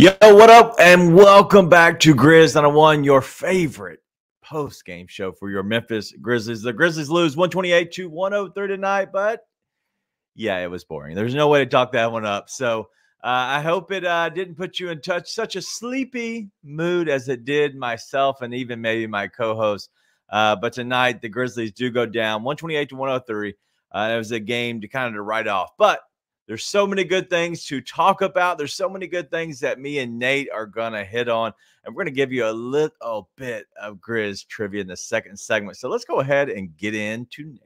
Yo, what up? And welcome back to Grizz 901, your favorite post game show for your Memphis Grizzlies. The Grizzlies lose 128 to 103 tonight, but yeah, it was boring. There's no way to talk that one up. So uh, I hope it uh, didn't put you in touch such a sleepy mood as it did myself and even maybe my co-host. Uh, but tonight the Grizzlies do go down 128 to 103. Uh, it was a game to kind of to write off, but there's so many good things to talk about. There's so many good things that me and Nate are going to hit on. And we're going to give you a little bit of Grizz trivia in the second segment. So let's go ahead and get into Nate.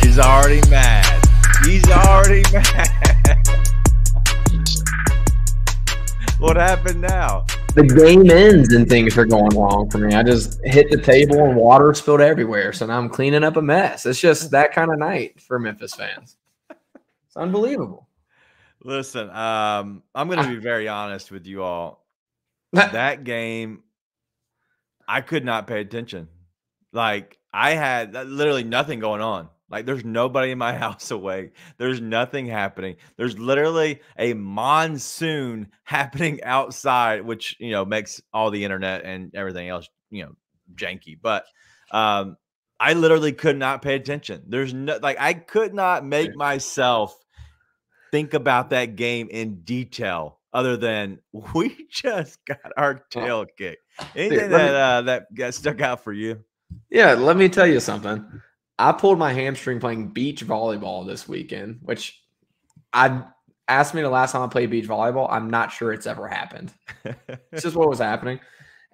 He's already mad. He's already mad. What happened now? the game ends and things are going wrong for me. I just hit the table and water spilled everywhere. So now I'm cleaning up a mess. It's just that kind of night for Memphis fans. It's unbelievable. Listen, um, I'm going to be very honest with you all. that game, I could not pay attention. Like I had literally nothing going on. Like there's nobody in my house awake. There's nothing happening. There's literally a monsoon happening outside, which you know makes all the internet and everything else, you know, janky. But um I literally could not pay attention. There's no like I could not make myself think about that game in detail other than we just got our tail kicked. Anything that uh, that got stuck out for you? Yeah, let me tell you something. I pulled my hamstring playing beach volleyball this weekend, which I asked me the last time I played beach volleyball. I'm not sure it's ever happened. it's just what was happening.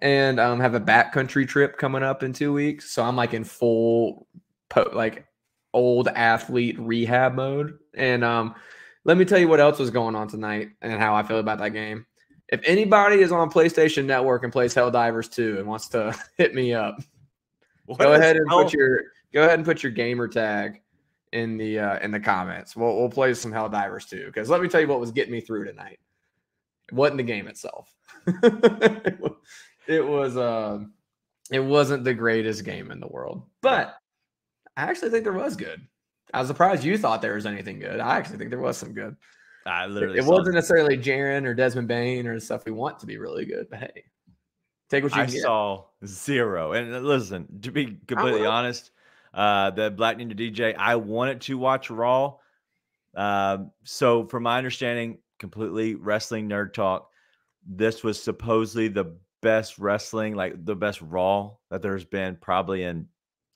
And um, have a backcountry trip coming up in two weeks. So I'm like in full po- like old athlete rehab mode. And um, let me tell you what else was going on tonight and how I feel about that game. If anybody is on PlayStation Network and plays Helldivers 2 and wants to hit me up, what go ahead and hell? put your go ahead and put your gamer tag in the uh, in the comments. We'll we'll play some Helldivers 2. Because let me tell you what was getting me through tonight. It wasn't the game itself. it was uh, it wasn't the greatest game in the world, but I actually think there was good. I was surprised you thought there was anything good. I actually think there was some good. I literally it wasn't necessarily Jaren or Desmond Bane or the stuff we want to be really good, but hey, take what you I get. saw zero. And uh, listen, to be completely honest, uh, the Black Ninja DJ. I wanted to watch Raw. Uh, so, from my understanding, completely wrestling nerd talk. This was supposedly the best wrestling, like the best Raw that there's been probably in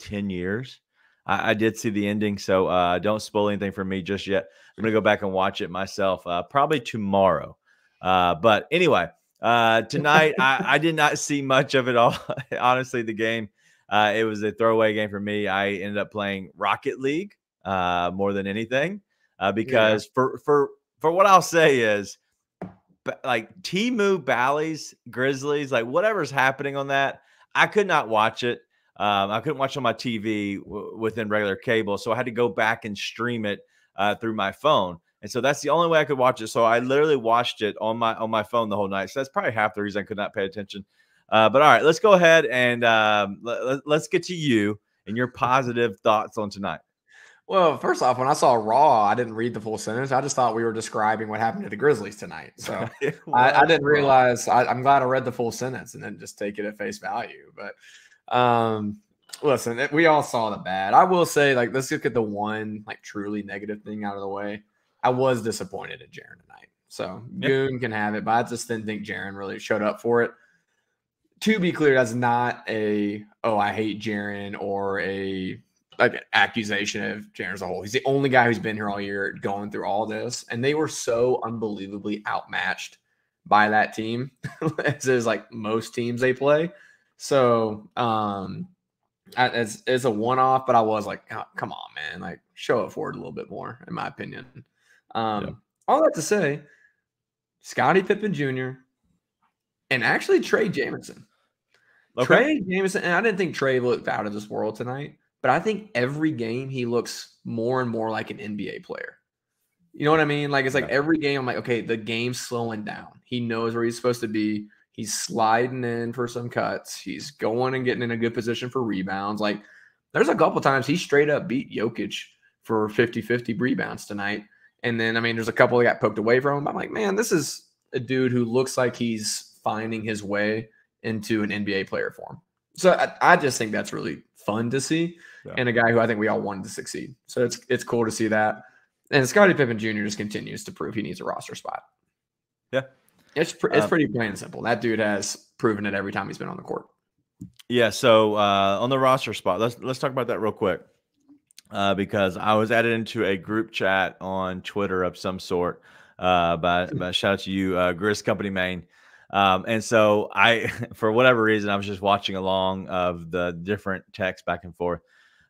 10 years. I, I did see the ending, so uh, don't spoil anything for me just yet. I'm going to go back and watch it myself uh, probably tomorrow. Uh, but anyway, uh, tonight I, I, did not see much of it all. Honestly, the game uh, it was a throwaway game for me. I ended up playing Rocket League uh, more than anything uh, because yeah. for for for what I'll say is like Temu Bally's Grizzlies, like whatever's happening on that, I could not watch it. Um, I couldn't watch on my TV within regular cable, so I had to go back and stream it uh, through my phone. And so that's the only way I could watch it. So I literally watched it on my on my phone the whole night. So that's probably half the reason I could not pay attention. Uh, but all right, let's go ahead and um, let, let's get to you and your positive thoughts on tonight. Well, first off, when I saw Raw, I didn't read the full sentence. I just thought we were describing what happened to the Grizzlies tonight. So I, I, didn't realize. I, am glad I read the full sentence and then just take it at face value. But um, listen, it, we all saw the bad. I will say, like, let's look at the one like truly negative thing out of the way. I was disappointed in Jaren tonight. So yep. Goon can have it, but I just didn't think Jaren really showed up for it to be clear, that's not a oh I hate Jaren or a like an accusation of Jaren as a whole. He's the only guy who's been here all year going through all this, and they were so unbelievably outmatched by that team, as is like most teams they play. So um it's it's a one off, but I was like, oh, come on, man, like show it forward a little bit more, in my opinion. Um, yeah. all that to say, Scottie Pippen Jr. and actually Trey Jemison Okay. Trey Jemison, and I didn't think Trey looked out of this world tonight, but I think every game he looks more and more like an NBA player. You know what I mean? Like it's like yeah. every game I'm like, okay, the game's slowing down. He knows where he's supposed to be. He's sliding in for some cuts. He's going and getting in a good position for rebounds. Like there's a couple times he straight up beat Jokic for 50 50 rebounds tonight. And then, I mean, there's a couple that got poked away from him. I'm like, man, this is a dude who looks like he's finding his way into an NBA player form. So I, I just think that's really fun to see, yeah. and a guy who I think we all wanted to succeed. So it's it's cool to see that. And Scottie Pippen Jr. just continues to prove he needs a roster spot. Yeah, it's pr- it's um, pretty plain and simple. That dude has proven it every time he's been on the court. Yeah. So uh, on the roster spot, let's let's talk about that real quick. Uh, because I was added into a group chat on Twitter of some sort. Uh, by, by shout out to you, uh, Grizz Company Main. Um, and so I, for whatever reason, I was just watching along of the different texts back and forth.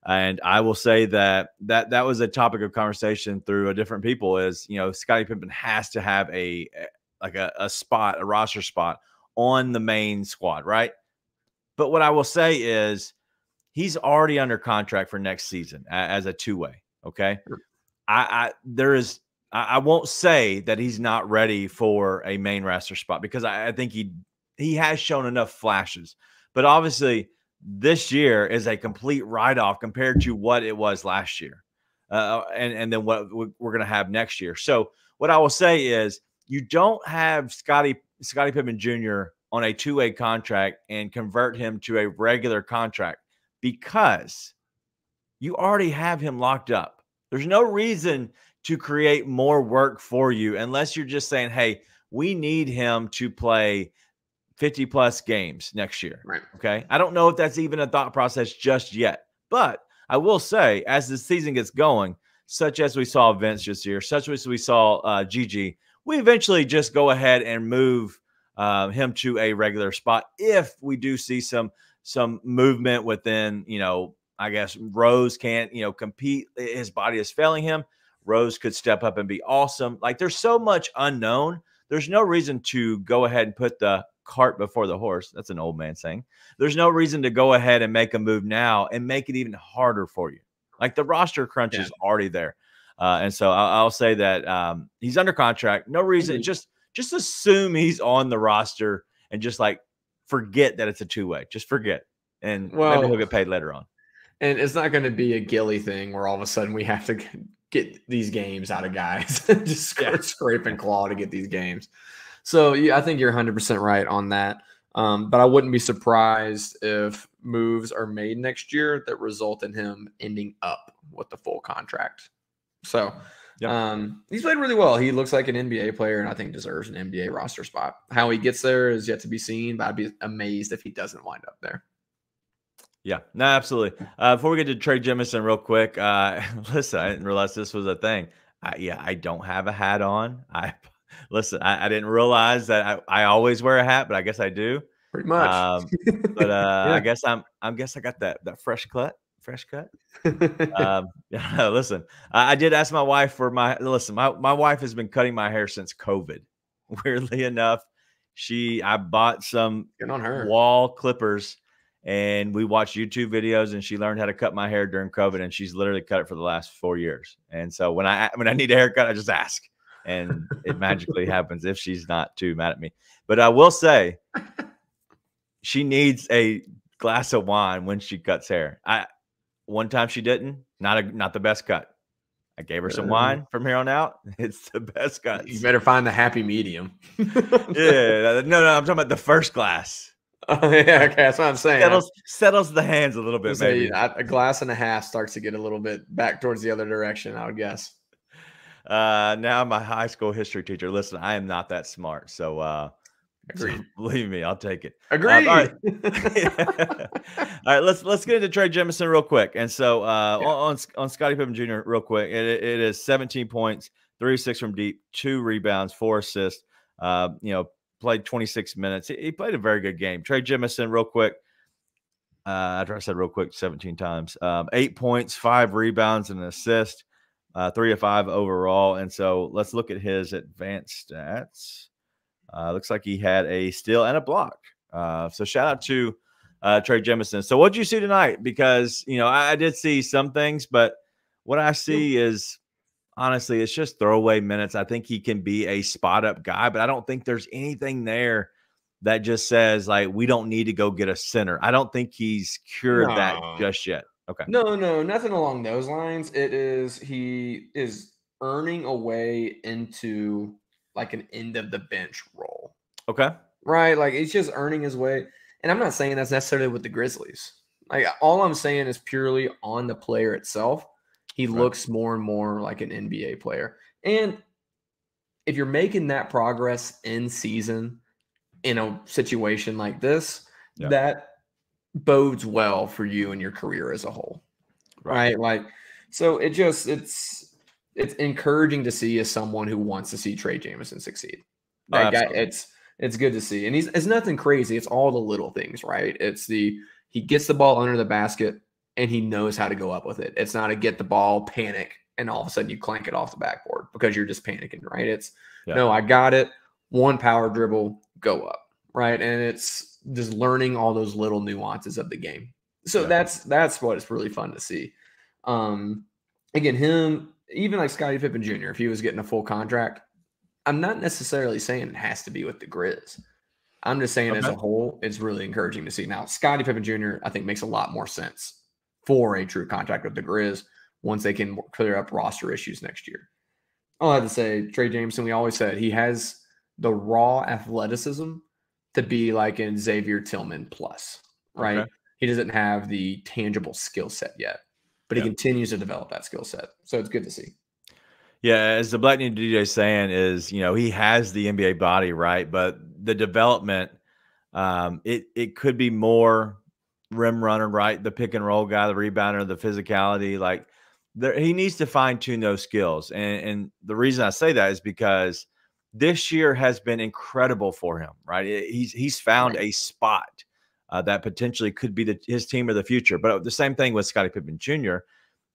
And I will say that that that was a topic of conversation through a different people. Is you know Scottie Pippen has to have a like a, a spot, a roster spot on the main squad, right? But what I will say is he's already under contract for next season as a two way. Okay, I, I there is I, won't say that he's not ready for a main roster spot because I, I think he he has shown enough flashes. But obviously, this year is a complete write off compared to what it was last year, uh, and and then what we're going to have next year. So what I will say is, you don't have Scotty Scottie Pippen Jr. on a two way contract and convert him to a regular contract because you already have him locked up. There's no reason to create more work for you unless you're just saying, hey, we need him to play 50 plus games next year. Right. Okay. I don't know if that's even a thought process just yet, but I will say as the season gets going, such as we saw Vince this year, such as we saw uh, GG, we eventually just go ahead and move uh, him to a regular spot if we do see some some movement within, you know, I guess Rose can't, you know, compete. His body is failing him. Rose could step up and be awesome. Like there's so much unknown. There's no reason to go ahead and put the cart before the horse. That's an old man saying. There's no reason to go ahead and make a move now and make it even harder for you. Like the roster crunch yeah. is already there. Uh, and so I'll, I'll say that um, he's under contract. No reason. Just just assume he's on the roster and just like forget that it's a two way. Just forget, and well, maybe he'll get paid later on. And it's not going to be a Gilly thing where all of a sudden we have to get these games out of guys, just yeah. scrape and claw to get these games. So yeah, I think you're 100% right on that. Um, but I wouldn't be surprised if moves are made next year that result in him ending up with the full contract. So um, he's played really well. He looks like an NBA player and I think deserves an NBA roster spot. How he gets there is yet to be seen, but I'd be amazed if he doesn't wind up there. Yeah, no, absolutely. Uh, before we get to Trey Jemison, real quick, uh, listen, I didn't realize this was a thing. I, yeah, I don't have a hat on. I listen, I, I didn't realize that I, I, always wear a hat, but I guess I do. Pretty much. Um, but uh, yeah. I guess I'm I guess I got that that fresh cut, fresh cut. um, yeah, listen, I, I did ask my wife for my listen. My my wife has been cutting my hair since COVID. Weirdly enough, she I bought some on her. wall clippers and we watched YouTube videos and she learned how to cut my hair during COVID and she's literally cut it for the last four years. And so when I when I need a haircut, I just ask and it magically happens if she's not too mad at me. But I will say she needs a glass of wine when she cuts hair. I one time she didn't, not a not the best cut. I gave her some uh, wine from here on out. It's the best cut. You better find the happy medium. yeah, no, no, I'm talking about the first glass. Oh, yeah, okay, that's what I'm saying. Settles, settles the hands a little bit, maybe. A glass and a half starts to get a little bit back towards the other direction, I would guess. Uh, now my high school history teacher. Listen, I am not that smart, so uh, so believe me, I'll take it. Agree. Uh, all, right. all right, let's let's get into Trey Jemison real quick. And so uh, yeah. on on Scotty Pippen Jr. real quick, it, it is 17 points, three six from deep, two rebounds, four assists. Uh, you know, played 26 minutes. He, he played a very good game. Trey Jemison, real quick. Uh, I said real quick 17 times, um, eight points, five rebounds, and an assist, uh, three of five overall. And so let's look at his advanced stats. Uh, looks like he had a steal and a block. Uh, so shout out to uh, Trey Jemison. So what did you see tonight? Because you know I, I did see some things, but what I see is honestly, it's just throwaway minutes. I think he can be a spot up guy, but I don't think there's anything there that just says like we don't need to go get a center. I don't think he's cured no. that just yet. Okay. No, no, nothing along those lines. It is he is earning a way into like an end of the bench role. Okay. Right? Like he's just earning his way. And I'm not saying that's necessarily with the Grizzlies. Like all I'm saying is purely on the player itself. He right. looks more and more like an NBA player. And if you're making that progress in season in a situation like this, yeah. that bodes well for you and your career as a whole. Right. right? Like so it just it's it's encouraging to see as someone who wants to see Trey Jemison succeed. Like, oh, it's it's good to see. And he's it's nothing crazy. It's all the little things, right? It's the he gets the ball under the basket and he knows how to go up with it. It's not a get the ball, panic, and all of a sudden you clank it off the backboard because you're just panicking, right? It's yeah. no, I got it. One power dribble, go up, right? And it's just learning all those little nuances of the game. So yeah. that's that's what it's really fun to see. Um, again, him even like Scottie Pippen Jr. If he was getting a full contract, I'm not necessarily saying it has to be with the Grizz. I'm just saying okay. as a whole, it's really encouraging to see. Now, Scottie Pippen Jr. I think makes a lot more sense for a true contract with the Grizz once they can clear up roster issues next year. I'll have to say, Trey Jemison, we always said he has the raw athleticism to be like an Xavier Tillman plus, right? Okay. He doesn't have the tangible skill set yet, but he continues to develop that skill set. So it's good to see. Yeah, as the Black Ninja DJ saying is, you know, he has the NBA body, right? But the development, um, it it could be more rim runner, right? The pick and roll guy, the rebounder, the physicality. Like there, he needs to fine tune those skills. And, and the reason I say that is because this year has been incredible for him, right? He's he's found right. a spot uh, that potentially could be the, his team of the future. But the same thing with Scottie Pippen Jr.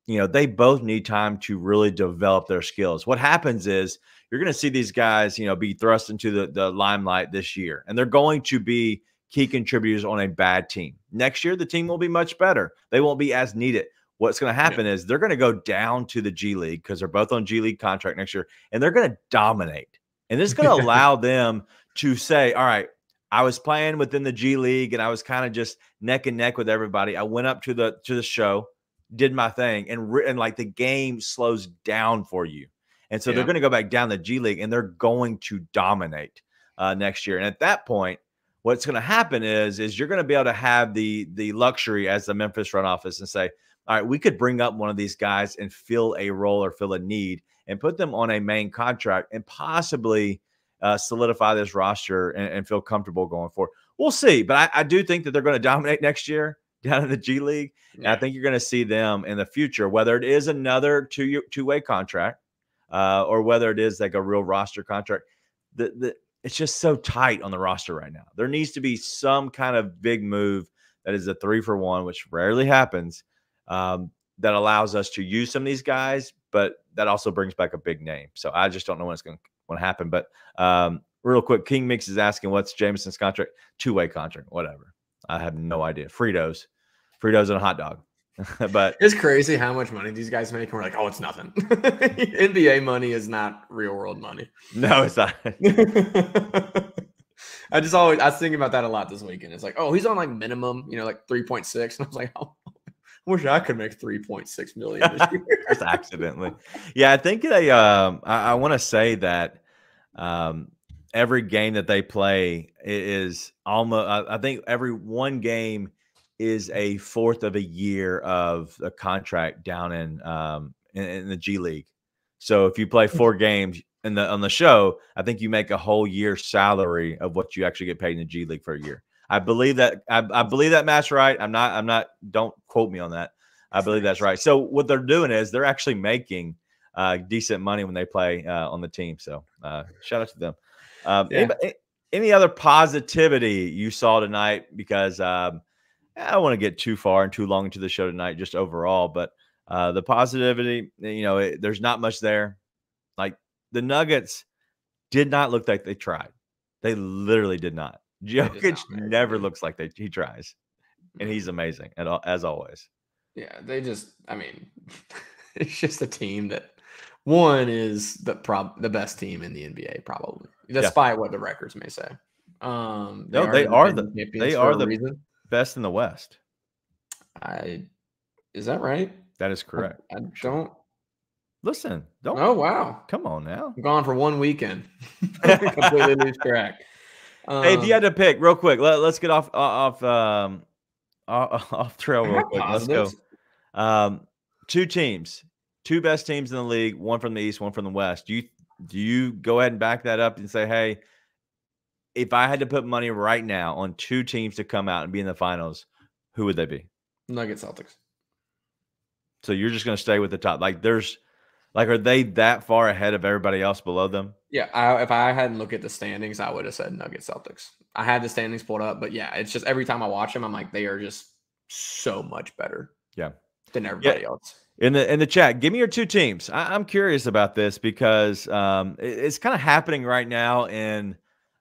You know, they both need time to really develop their skills. What happens is you're going to see these guys, you know, be thrust into the, the limelight this year, and they're going to be key contributors on a bad team. Next year, the team will be much better. They won't be as needed. What's going to happen yeah. is they're going to go down to the G League because they're both on G League contract next year, and they're going to dominate. And this is going to allow them to say, all right, I was playing within the G League and I was kind of just neck and neck with everybody. I went up to the to the show, did my thing, and and like the game slows down for you. And so yeah. they're going to go back down the G League and they're going to dominate uh, next year. And at that point, what's going to happen is is you're going to be able to have the the luxury as the Memphis front office and say, all right, we could bring up one of these guys and fill a role or fill a need and put them on a main contract and possibly uh, solidify this roster and, and, feel comfortable going forward. We'll see, but I, I do think that they're going to dominate next year down in the G League, yeah. and I think you're going to see them in the future, whether it is another two two way contract uh, or whether it is like a real roster contract. The, the it's just so tight on the roster right now. There needs to be some kind of big move that is a three for one, which rarely happens, um, that allows us to use some of these guys, but that also brings back a big name. So I just don't know when it's going to happen. But um, real quick, King Meeks is asking what's Jemison's contract? Two way contract, whatever. I have no idea. Fritos, Fritos and a hot dog. but it's crazy how much money these guys make. And we're like, oh, it's nothing. NBA money is not real world money. No, it's not. I just always I was thinking about that a lot this weekend. It's like, oh, he's on like minimum, you know, like three point six, and I was like, oh, I wish I could make 3.6 million Just accidentally. Yeah, I think they um I, I want to say that um every game that they play is almost I, I think every one game is a fourth of a year of a contract down in um in, in the G League. So if you play four games in the on the show, I think you make a whole year's salary of what you actually get paid in the G League for a year. I believe that I, I believe that match right. I'm not I'm not don't quote me on that. I believe that's right. So what they're doing is they're actually making uh, decent money when they play uh, on the team. So uh, shout out to them. Um, yeah. any, any, other positivity you saw tonight? Because um, I don't want to get too far and too long into the show tonight, just overall. But uh, the positivity, you know, it, there's not much there. Like the Nuggets did not look like they tried. They literally did not. Jokic never looks like they, he tries, and he's amazing and as always. Yeah, they just. I mean, it's just a team that one is the prob the best team in the NBA probably, despite yeah. what the records may say. Um, they no, are they are the they are the reason. Best in the West. I Is that right? That is correct. I, I don't listen. Don't. Oh wow! Come on now. I'm gone for one weekend. completely lose track. Um, hey, if you um, had to pick real quick, let, us get off off um off, off trail real quick. Let's go. Um, two teams, two best teams in the league, one from the east, one from the west. Do you do you go ahead and back that up and say, hey, if I had to put money right now on two teams to come out and be in the finals, who would they be? Nugget Celtics. So you're just going to stay with the top. Like there's like are they that far ahead of everybody else below them? Yeah, I, if I hadn't looked at the standings, I would have said Nugget Celtics. I had the standings pulled up, but yeah, it's just every time I watch them, I'm like they are just so much better. Yeah, than everybody yeah. else. In the in the chat, give me your two teams. I, am curious about this because um, it, it's kind of happening right now in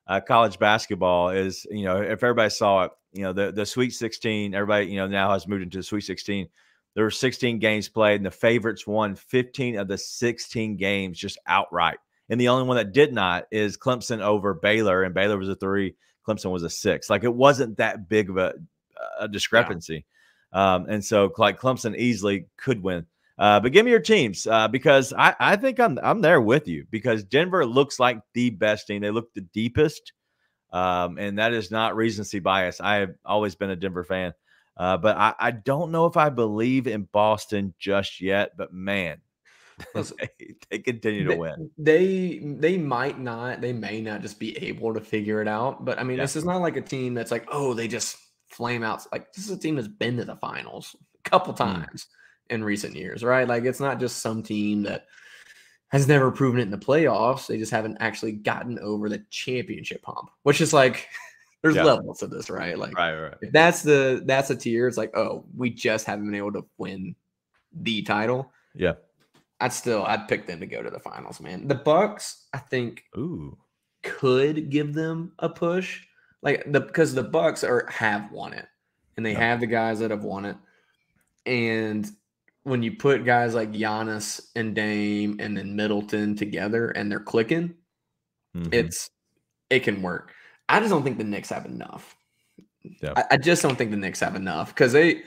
uh, college basketball. Is you know if everybody saw it, you know the the Sweet 16, everybody you know now has moved into the Sweet 16. There were 16 games played, and the favorites won 15 of the 16 games just outright. And the only one that did not is Clemson over Baylor, and Baylor was a three, Clemson was a six. Like it wasn't that big of a, a discrepancy. Um, and so like Clemson easily could win. Uh, but give me your teams uh, because I, I think I'm I'm there with you because Denver looks like the best team. They look the deepest, um, and that is not recency bias. I have always been a Denver fan, uh, but I, I don't know if I believe in Boston just yet. But man, they, they, continue to win. They they might not. They may not just be able to figure it out. But I mean, yeah. this is not like a team that's like, oh, they just flame out. Like this is a team that's been to the finals a couple hmm. times mm. In recent years, right? Like it's not just some team that has never proven it in the playoffs. They just haven't actually gotten over the championship hump, which is like there's yeah. levels to this, right? Like right, right. if that's the that's a tier, it's like, oh, we just haven't been able to win the title. Yeah. I'd still I'd pick them to go to the finals, man. The Bucks, I think, ooh, could give them a push like the because the Bucks are have won it, and they have the guys that have won it. And when you put guys like Giannis and Dame and then Middleton together, and they're clicking, mm-hmm. it's it can work. I just don't think the Knicks have enough. Yep. I, I just don't think the Knicks have enough because they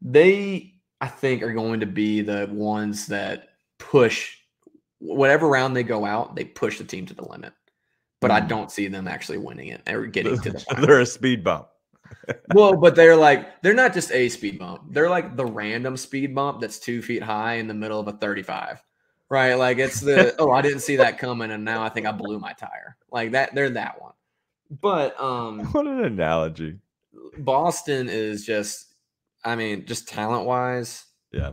they I think are going to be the ones that push whatever round they go out, they push the team to the limit but I hmm. don't see them actually winning it or getting to the they're a speed bump. Well, but they're like they're not just a speed bump. They're like the random speed bump that's two feet high in the middle of a 35. Right. Like it's the oh, I didn't see that coming, and now I think I blew my tire. Like that, they're that one. But um what an analogy. Boston is just, I mean, just talent wise. Yeah.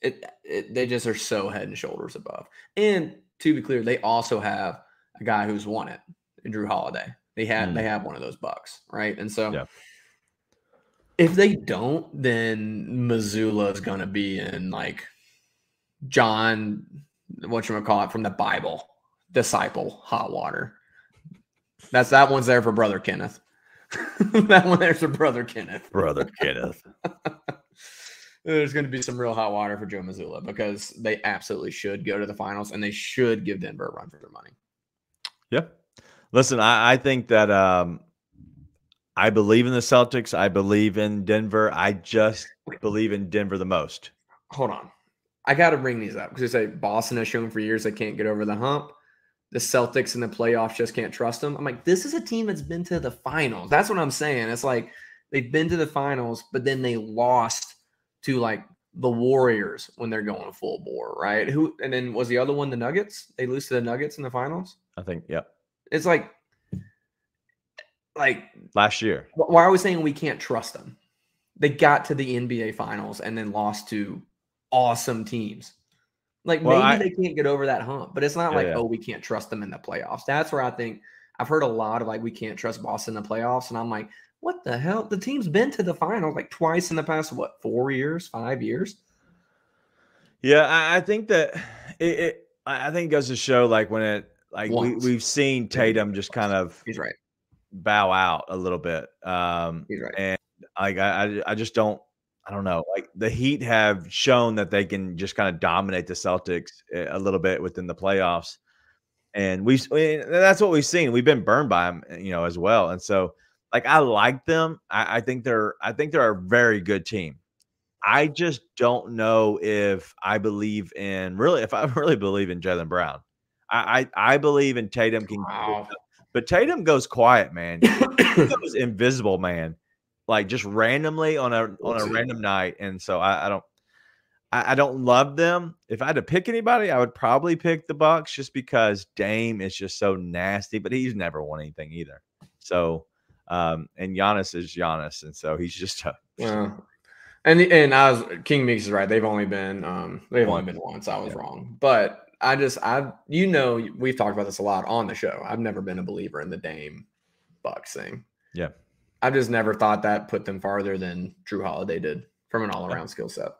It, it they just are so head and shoulders above. And to be clear, they also have a guy who's won it, Jrue Holiday. They had mm. they have one of those bucks, right? And so yeah. if they don't, then Mazzulla is gonna be in like John, what you call it from the Bible, disciple, hot water. That's that one's there for brother Kenneth. that one there's for brother Kenneth. Brother Kenneth. There's going to be some real hot water for Joe Mazzulla because they absolutely should go to the finals and they should give Denver a run for their money. Yeah. Listen, I, I think that um, I believe in the Celtics. I believe in Denver. I just believe in Denver the most. Hold on. I got to bring these up because they say Boston has shown for years they can't get over the hump. The Celtics in the playoffs just can't trust them. I'm like, this is a team that's been to the finals. That's what I'm saying. It's like they've been to the finals, but then they lost to like the Warriors when they're going full bore, right? Who and then was the other one the Nuggets? They lose to the Nuggets in the finals. I think, yeah. It's like, like last year. Why are we saying we can't trust them? They got to the NBA finals and then lost to awesome teams. Like well, maybe I, they can't get over that hump, but it's not yeah, like, yeah. oh, we can't trust them in the playoffs. That's where I think I've heard a lot of like, we can't trust Boston in the playoffs. And I'm like, what the hell? The team's been to the finals like twice in the past, what, four years, five years? Yeah, I, I think that it, it, I think it goes to show like when it like we, we've seen Tatum just kind of he's right bow out a little bit. Um, he's right, and like I I just don't I don't know. Like the Heat have shown that they can just kind of dominate the Celtics a little bit within the playoffs, and we that's what we've seen. We've been burned by them, you know, as well. And so, like I like them. I, I think they're I think they're a very good team. I just don't know if I believe in really if I really believe in Jaylen Brown. I, I, I believe in Tatum can wow. but Tatum goes quiet, man. he goes invisible, man. Like just randomly on a on a random night. And so I, I don't I, I don't love them. If I had to pick anybody, I would probably pick the Bucks just because Dame is just so nasty, but he's never won anything either. So um, and Giannis is Giannis, and so he's just a yeah. And and I was King Meeks is right. They've only been um they've only been once. I was yeah. wrong, but I just I you know we've talked about this a lot on the show. I've never been a believer in the Dame Bucks thing. Yeah, I've just never thought that put them farther than Jrue Holiday did from an all around yeah. skill set.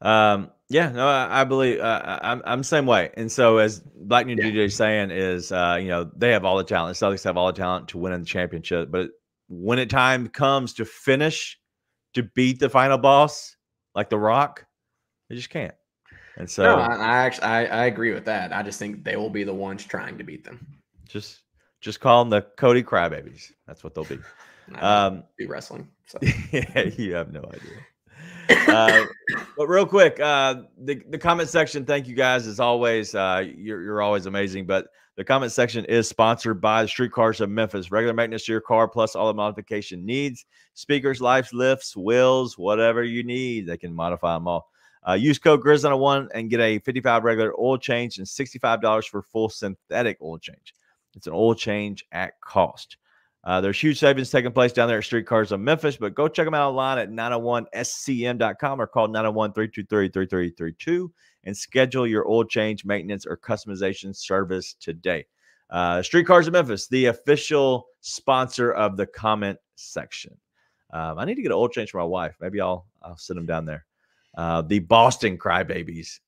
Um, yeah, no, I, I believe uh, I'm I'm same way. And so as Black New yeah. DJ saying is, uh, you know, they have all the talent. The Celtics have all the talent to win in the championship, but when it time comes to finish, to beat the final boss, like The Rock, they just can't. And so, no, I, I actually I, I agree with that. I just think they will be the ones trying to beat them. Just just call them the Cody Crybabies. That's what they'll be. Um, be wrestling. So. yeah, you have no idea uh, but real quick, uh, the the comment section. Thank you guys as always. Uh, you're you're always amazing. But the comment section is sponsored by the Streetcars of Memphis. Regular maintenance to your car, plus all the modification needs: speakers, lights, lifts, wheels, whatever you need. They can modify them all. Uh, use code Grizz101 and get a 55 regular oil change and $65 for full synthetic oil change. It's an oil change at cost. Uh, there's huge savings taking place down there at Streetcars of Memphis, but go check them out online at 901scm.com or call 901 323 3332 and schedule your oil change, maintenance, or customization service today. Uh, Streetcars of Memphis, the official sponsor of the comment section. Um, I need to get an oil change for my wife. Maybe I'll I'll send them down there. Uh, the Boston Crybabies.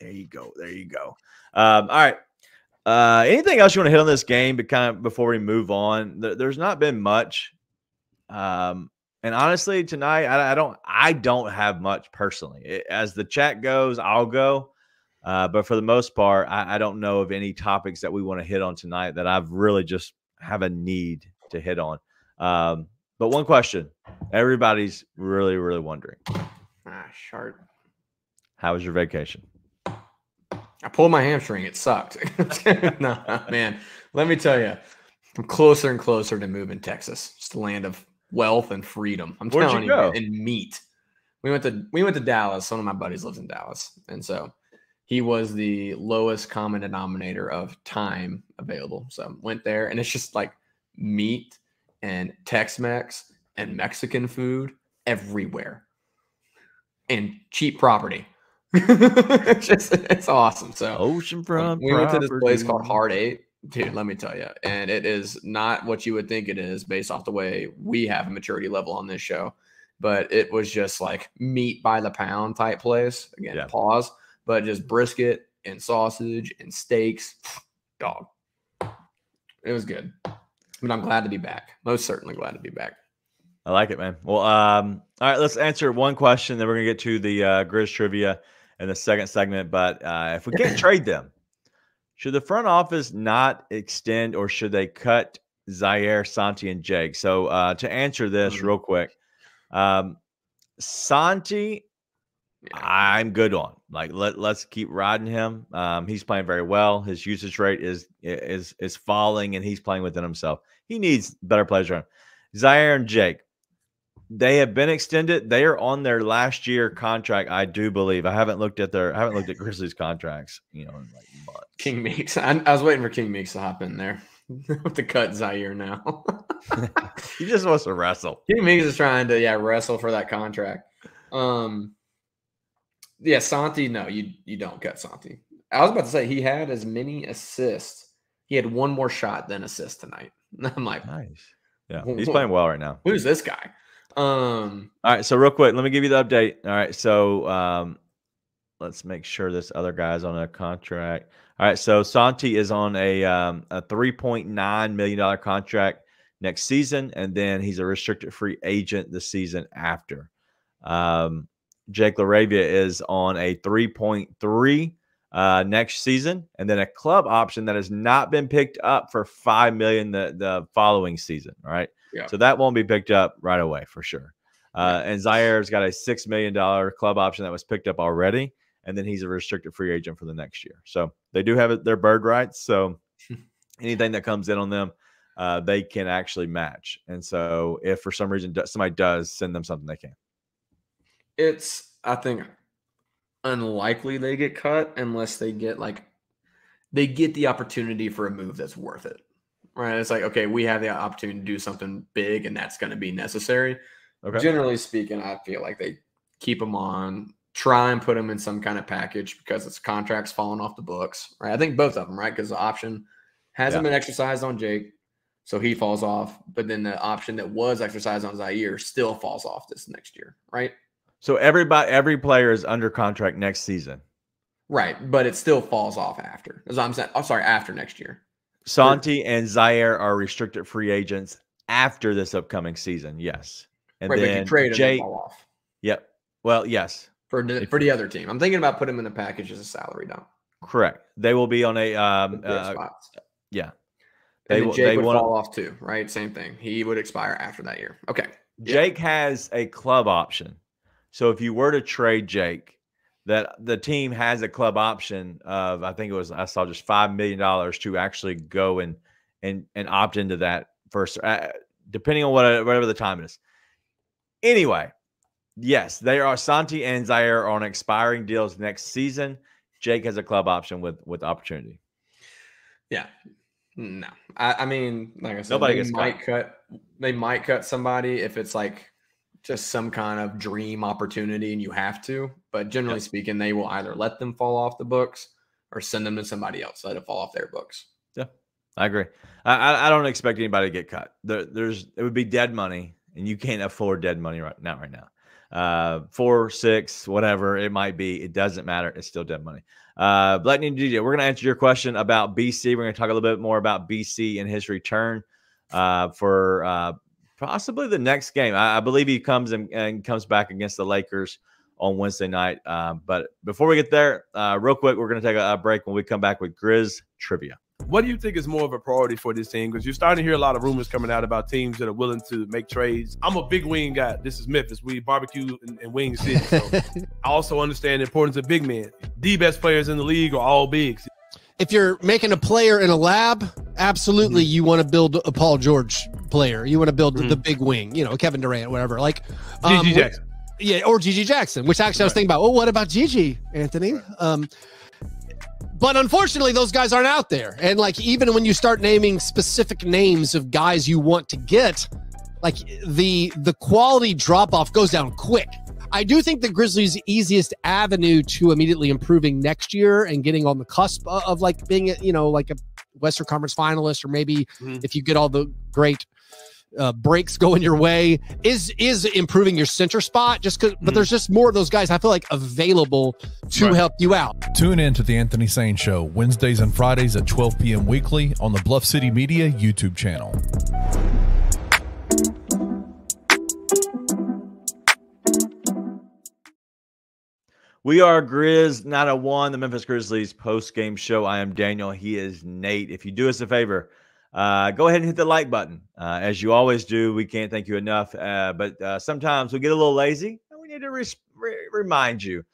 There you go. There you go. Um, all right. Uh, anything else you want to hit on this game, but kind of before we move on? there's not been much. Um, and honestly, tonight I, I, don't I don't have much personally. It, as the chat goes, I'll go. Uh, but for the most part, I, I, don't know of any topics that we want to hit on tonight that I've really just have a need to hit on. Um, but one question everybody's really, really wondering. Ah, sharp. How was your vacation? I pulled my hamstring. It sucked. no, man. Let me tell you, I'm closer and closer to moving Texas. It's the land of wealth and freedom. I'm Where'd telling you, go? and meat. We went to we went to Dallas. One of my buddies lives in Dallas, and so he was the lowest common denominator of time available. So went there, and it's just like meat and Tex-Mex and Mexican food everywhere, and cheap property it's just it's awesome. So oceanfront. We went to this place called Hard Eight, dude. Let me tell you, and it is not what you would think it is based off the way we have a maturity level on this show. But it was just like meat by the pound type place. Again, yeah. pause, but just brisket and sausage and steaks. Dog, it was good. But I'm glad to be back. Most certainly glad to be back. I like it, man. Well, um, all right, let's answer one question. Then we're gonna get to the uh, Grizz trivia in the second segment. But uh, if we can't trade them, should the front office not extend or should they cut Ziaire, Santi, and Jake? So uh, to answer this mm-hmm. real quick, um, Santi, yeah. I'm good on. Like let let's keep riding him. Um, he's playing very well. His usage rate is is is falling, and he's playing within himself. He needs better players around. Ziaire and Jake, they have been extended. They are on their last year contract, I do believe. I haven't looked at their I haven't looked at Grizzlies contracts, you know, in like months. King Meeks. I, I was waiting for King Meeks to hop in there. to cut Ziaire now. he just wants to wrestle. King Meeks is trying to yeah wrestle for that contract. Um yeah, Santi, no, you you don't cut Santi. I was about to say he had as many assists. He had one more shot than assist tonight. I'm like, nice. Yeah, he's playing well right now. Who's this guy? Um, all right, so real quick, let me give you the update. All right, so um, let's make sure this other guy's on a contract. All right, so Santi is on a um, a three point nine million dollar contract next season, and then he's a restricted free agent the season after. Um, Jake LaRavia is on a three point three uh, next season, and then a club option that has not been picked up for five million the the following season. All right. Yeah. So that won't be picked up right away for sure. Uh, and Ziaire has got a $6 million club option that was picked up already. And then he's a restricted free agent for the next year. So they do have their bird rights. So anything that comes in on them, uh, they can actually match. And so if for some reason somebody does send them something, they can. It's, I think, unlikely they get cut unless they get like, they get the opportunity for a move that's worth it. Right. It's like, okay, we have the opportunity to do something big and that's going to be necessary. Okay. Generally speaking, I feel like they keep them on, try and put them in some kind of package because it's contracts falling off the books. Right. I think both of them, right? Because the option hasn't yeah. been exercised on Jake. So he falls off, but then the option that was exercised on Ziaire still falls off this next year, right? So everybody, every player is under contract next season, right? But it still falls off after. As I'm saying, I'm sorry, after next year. Santi and Ziaire are restricted free agents after this upcoming season. Yes, and right, then trade Jake. Fall off. Yep. Well, yes. For the, for the other team, I'm thinking about putting him in a package as a salary dump. Correct. They will be on a um. Uh, yeah. They will. Jake they would fall off too, right? Same thing. He would expire after that year. Okay. Jake yeah. has a club option, so if you were to trade Jake, that the team has a club option of I think it was I saw just five million dollars to actually go and and and opt into that first, uh, depending on what whatever the time is. Anyway, yes, they are Santi and Ziaire on expiring deals next season. Jake has a club option with with opportunity. Yeah, no, I, I mean, like I said, nobody they might cut. cut. They might cut somebody if it's like just some kind of dream opportunity and you have to. But generally yep. speaking, they will either let them fall off the books or send them to somebody else, let it fall off their books. Yeah, I agree. I, I don't expect anybody to get cut. There, there's it would be dead money, and you can't afford dead money right now. Right now, uh, four, six, whatever it might be, it doesn't matter. It's still dead money. Uh, Lightning DJ, we're going to answer your question about BC. We're going to talk a little bit more about BC and his return uh, for uh, possibly the next game. I, I believe he comes and, and, comes back against the Lakers on Wednesday night. Uh, but before we get there, uh, real quick, we're going to take a, a break when we come back with Grizz trivia. What do you think is more of a priority for this team? Because you're starting to hear a lot of rumors coming out about teams that are willing to make trades. I'm a big wing guy. This is Memphis. We barbecue and, in Wing City. So I also understand the importance of big men. The best players in the league are all bigs. If you're making a player in a lab, absolutely mm-hmm. you want to build a Paul George player. You want to build mm-hmm. the big wing, you know, Kevin Durant, whatever. Like um, GG Jackson. Yeah, or GG Jackson, which actually right. I was thinking about. Well, what about GG, Anthony? Right. Um, but unfortunately, those guys aren't out there. And like, even when you start naming specific names of guys you want to get, like the the quality drop off goes down quick. I do think the Grizzlies' easiest avenue to immediately improving next year and getting on the cusp of like being, you know, like a Western Conference finalist, or maybe mm-hmm. if you get all the great uh, breaks going your way is is improving your center spot just because but mm. there's just more of those guys i feel like available to right. help you out tune in to the anthony sane show wednesdays and fridays at 12 p.m weekly on the bluff city media youtube channel We are Grizz 901, the Memphis Grizzlies post game show. I am Daniel. He is Nate. If you do us a favor, uh, go ahead and hit the like button. Uh, as you always do, we can't thank you enough. Uh, but uh, sometimes we get a little lazy and we need to re- re- remind you.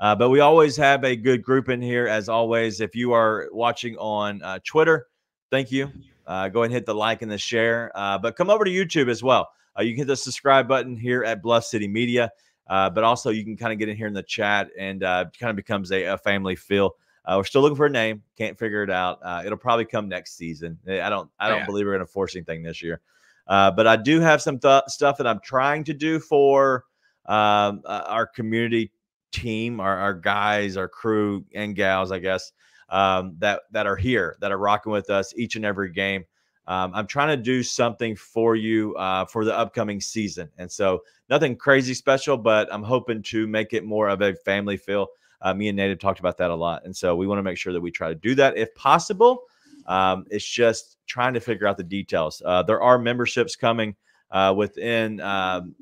Uh, but we always have a good group in here, as always. If you are watching on uh, Twitter, thank you. go ahead and hit the like and the share. but come over to YouTube as well. you can hit the subscribe button here at Bluff City Media. But also, you can kind of get in here in the chat and kind of becomes a, a family feel. Uh, we're still looking for a name. Can't figure it out. Uh, it'll probably come next season. Eh, I don't. I don't yeah. believe we're going to force anything this year. Uh, but I do have some th- stuff that I'm trying to do for um, uh, our community team, our, our, guys, our crew and gals, I guess, um, that that are here, that are rocking with us each and every game. Um, I'm trying to do something for you uh, for the upcoming season, and so nothing crazy special, but I'm hoping to make it more of a family feel. Uh, me and Nate have talked about that a lot. And so we want to make sure that we try to do that if possible. Um, it's just trying to figure out the details. Uh, there are memberships coming uh, within um,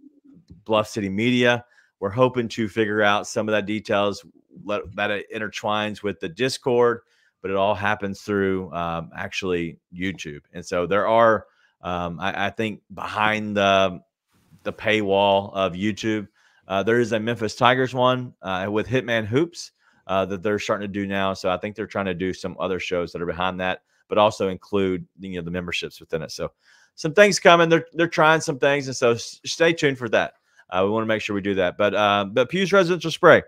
Bluff City Media. We're hoping to figure out some of that details let, that intertwines with the Discord, but it all happens through um, actually YouTube. And so there are, um, I, I, think, behind the the paywall of YouTube. Uh, there is a Memphis Tigers one uh, with Hitman Hoops uh, that they're starting to do now. So I think they're trying to do some other shows that are behind that, but also include you know the memberships within it. So some things coming. They're they're trying some things, and so stay tuned for that. Uh, we want to make sure we do that. But uh, but Pugh's Residential Spray,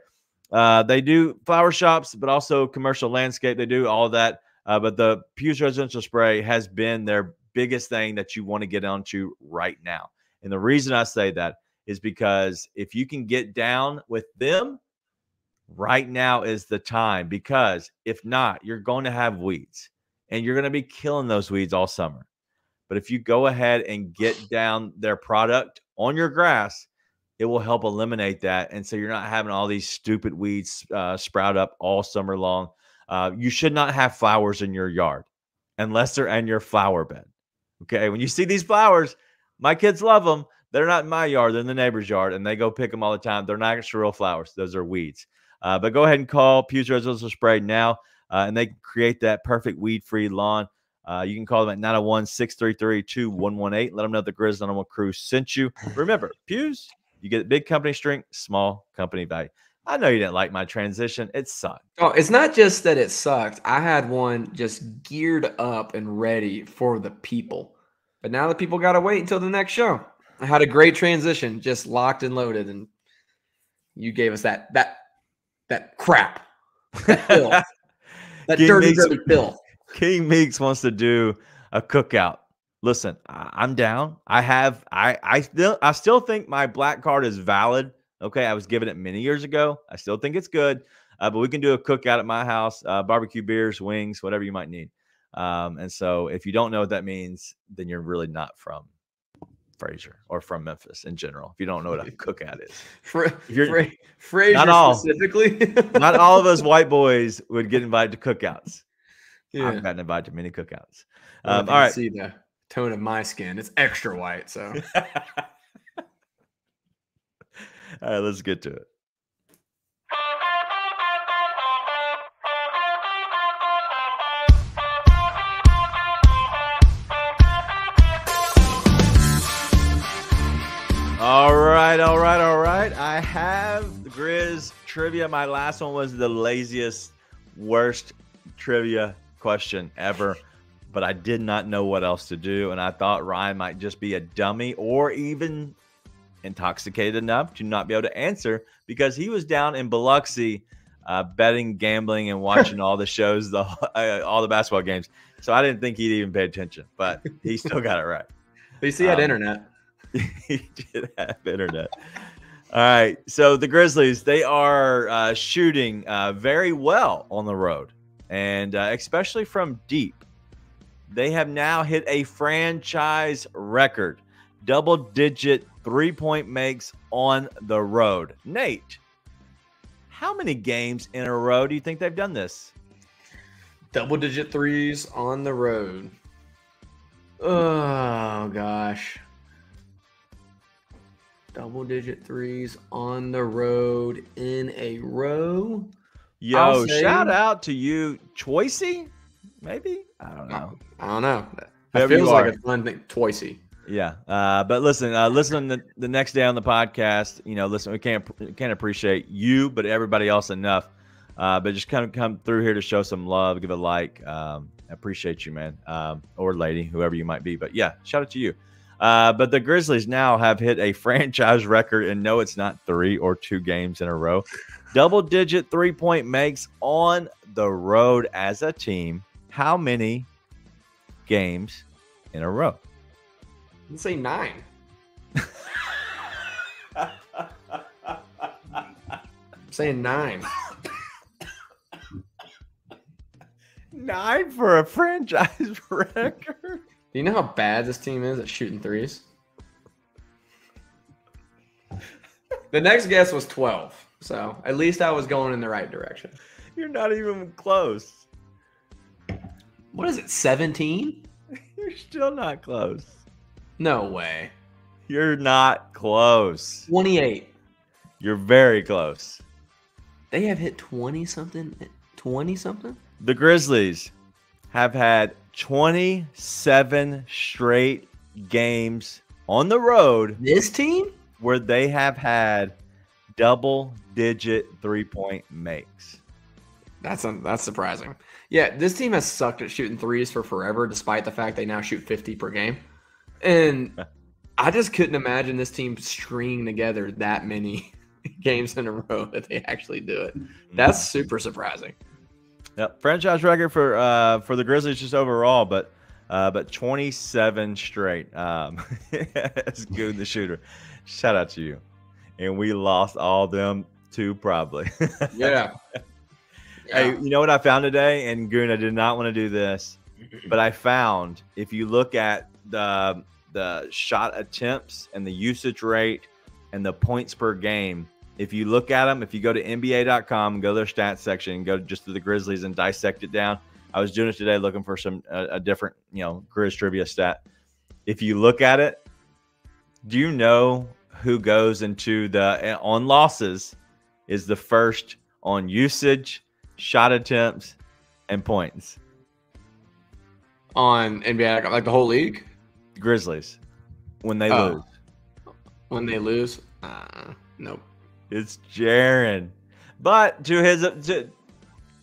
uh, they do flower shops, but also commercial landscape. They do all that. Uh, but the Pugh's Residential Spray has been their biggest thing that you want to get onto right now. And the reason I say that is because if you can get down with them, right now is the time. Because if not, you're going to have weeds and you're going to be killing those weeds all summer. But if you go ahead and get down their product on your grass, it will help eliminate that. And so you're not having all these stupid weeds uh, sprout up all summer long. Uh, you should not have flowers in your yard unless they're in your flower bed. Okay. When you see these flowers, my kids love them. They're not in my yard, they're in the neighbor's yard, and they go pick them all the time. They're not actual real flowers, those are weeds. Uh, but go ahead and call Pugh's Residential Spray now, uh, and they create that perfect weed free lawn. Uh, you can call them at 901 633 2118. Let them know the Grizzly Animal Crew sent you. Remember, Pugh's, you get big company strength, small company value. I know you didn't like my transition. It sucked. Oh, it's not just that it sucked. I had one just geared up and ready for the people. But now the people got to wait until the next show. I had a great transition, just locked and loaded, and you gave us that that that crap, that, that dirty, Meeks, dirty filth. King Meeks wants to do a cookout. Listen, I'm down. I have I I still I still think my black card is valid. Okay, I was given it many years ago. I still think it's good. Uh, but we can do a cookout at my house, uh, barbecue, beers, wings, whatever you might need. Um, and so, if you don't know what that means, then you're really not from Frayser or from Memphis in general. If you don't know what a cookout is, Fra- Fra- Frayser not all, specifically, not all of us white boys would get invited to cookouts. Yeah. I've gotten invited to many cookouts. Um, all right, see the tone of my skin; it's extra white. So, all right, let's get to it. All right, all right, all right. I have the Grizz trivia. My last one was the laziest, worst trivia question ever, but I did not know what else to do. And I thought Ryan might just be a dummy or even intoxicated enough to not be able to answer because he was down in Biloxi uh, betting, gambling, and watching all the shows, the uh, all the basketball games. So I didn't think he'd even pay attention, but he still got it right. You see, um, had internet. he did have internet. All right. So the Grizzlies, they are uh, shooting uh, very well on the road, and uh, especially from deep. They have now hit a franchise record double digit three point makes on the road. Nate, how many games in a row do you think they've done this? Double digit threes on the road. Oh, gosh double digit threes on the road in a row. Yo, shout out to you, Choicey. Maybe I don't know. I, I don't know. It feels like a fun thing, Twicy. Yeah, uh, but listen, uh, listen the, the next day on the podcast. You know, listen, we can't can't appreciate you, but everybody else enough. Uh, but just kind of come through here to show some love, give a like. Um, I appreciate you, man, um, or lady, whoever you might be. But yeah, shout out to you. Uh, but the Grizzlies now have hit a franchise record, and no, it's not three or two games in a row. Double digit three point makes on the road as a team. How many games in a row? Let's say nine. I'm saying nine. nine for a franchise record. Do you know how bad this team is at shooting threes? the next guess was 12. So at least I was going in the right direction. You're not even close. What is it, 17? You're still not close. No way. You're not close. 28. You're very close. They have hit 20 something. 20 something? The Grizzlies have had 27 straight games on the road. This team? Where they have had double digit three point makes. That's um, that's surprising. Yeah, this team has sucked at shooting threes for forever, despite the fact they now shoot 50 per game. And I just couldn't imagine this team stringing together that many games in a row that they actually do it. That's mm-hmm. super surprising. Yep, franchise record for uh, for the Grizzlies just overall, but uh, but 27 straight. Um, that's good, the shooter. Shout out to you. And we lost all them too, probably. yeah. Hey, you know what I found today? And Goon, I did not want to do this, but I found if you look at the the shot attempts and the usage rate and the points per game, if you look at them, if you go to NBA.com go to their stats section go just to the Grizzlies and dissect it down, I was doing it today looking for some a, a different, you know, Grizz trivia stat. If you look at it, do you know who goes into the eh, on losses is the first on usage, shot attempts, and points on NBA like the whole league? Grizzlies when they oh. lose. When they lose? Uh, nope. It's Jaren. But to his to,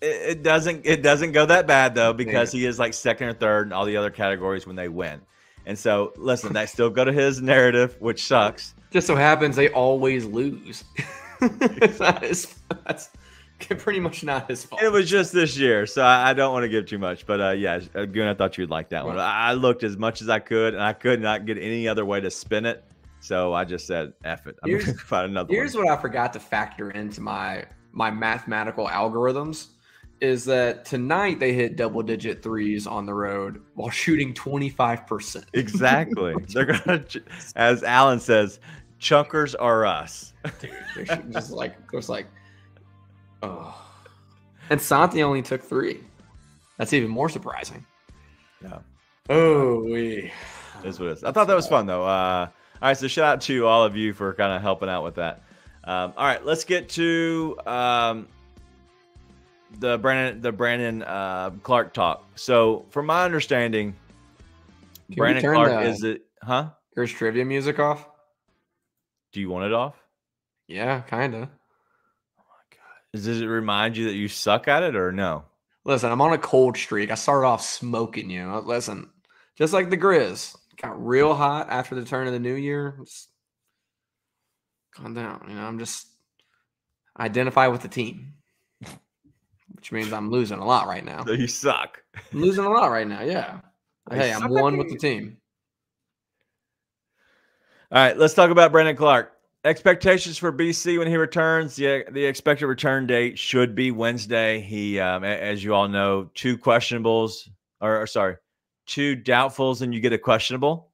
it doesn't it doesn't go that bad though because he is like second or third in all the other categories when they win. And so listen, that still go to his narrative, which sucks. Just so happens they always lose. that's pretty much not his fault. It was just this year, so I, I don't want to give too much. But uh, yeah, Goon, I thought you'd like that one. I looked as much as I could, and I could not get any other way to spin it. So I just said, "F it." I'm here's, gonna find another. Here's one. what I forgot to factor into my my mathematical algorithms is that tonight they hit double digit threes on the road while shooting 25%. Exactly. they're going to, as Alan says, chunkers are us. Dude, they're just like, it's like, oh. And Santi only took three. That's even more surprising. Yeah. Oh, we. Is what it is. I thought that was fun, though. Uh, all right. So shout out to all of you for kind of helping out with that. Um, all right. Let's get to. Um, the Brandon the Brandon uh, Clarke talk. So, from my understanding, Can Brandon Clarke is it? Huh? Here's trivia music off. Do you want it off? Yeah, kind of. Does it remind you that you suck at it or no? Listen, I'm on a cold streak. I started off smoking you. Uh, listen, just like the Grizz, got real hot after the turn of the new year. Just calm down. You know, I'm just identify with the team which means I'm losing a lot right now. So you suck. I'm losing a lot right now. Yeah. hey, I'm one with the team. All right, let's talk about Brandon Clarke. Expectations for BC when he returns. The, the expected return date should be Wednesday. He, um, as you all know, two questionables, or, or sorry, two doubtfuls, and you get a questionable,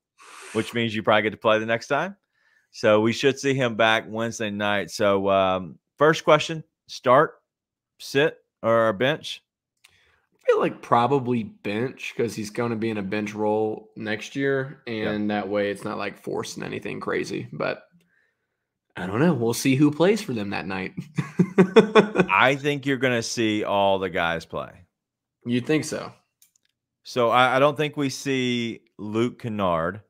which means you probably get to play the next time. So we should see him back Wednesday night. So um, first question: start, sit, or bench? I feel like probably bench because he's going to be in a bench role next year, and yep. that way it's not like forcing anything crazy. But I don't know. We'll see who plays for them that night. I think you're going to see all the guys play. You think so? So I, I, don't think we see Luke Kennard,